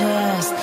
just